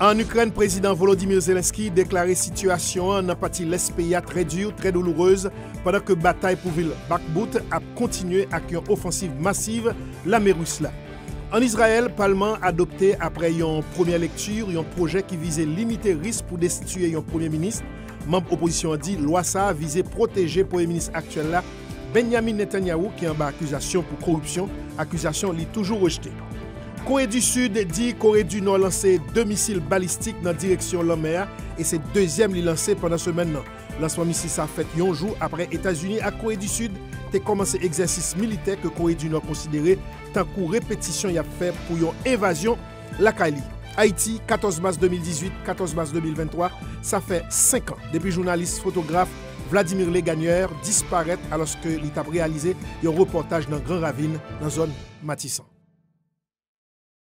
En Ukraine, président Volodymyr Zelensky déclaré situation en partie l'SPIA très dure, très douloureuse, pendant que bataille pour ville Bakhmut a continué avec une offensive massive la russe là. En Israël, Parlement adopté après une première lecture un projet qui visait limiter risque pour destituer un premier ministre. Membre opposition a dit loi ça visait protéger le premier ministre actuel là, Benjamin Netanyahu, qui est en bas accusation pour corruption, accusation est toujours rejetée. Corée du Sud dit Corée du Nord lancé deux missiles balistiques dans la direction de la mer et c'est deuxième li lancé pendant ce maintenant. Lancement missile ça fait un jour après États-Unis à Corée du Sud a commencé exercice militaire que Corée du Nord considéré tant que répétition y a fait pour une invasion la Kali. Haïti, 14 mars 2018, 14 mars 2023, ça fait 5 ans depuis journaliste photographe Vladimir Legagneur disparaît alors que l'État réalisé un reportage dans Grand Ravine, dans la zone Matissan.